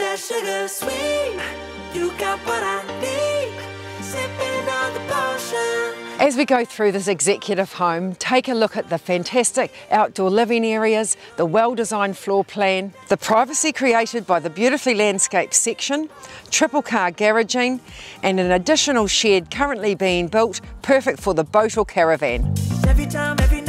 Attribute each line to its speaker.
Speaker 1: that sugar sweet. You got what I need. Sipping on the potion.
Speaker 2: As we go through this executive home, take a look at the fantastic outdoor living areas, the well-designed floor plan, the privacy created by the beautifully landscaped section, triple car garaging, and an additional shed currently being built, perfect for the boat or caravan.
Speaker 1: Every time, every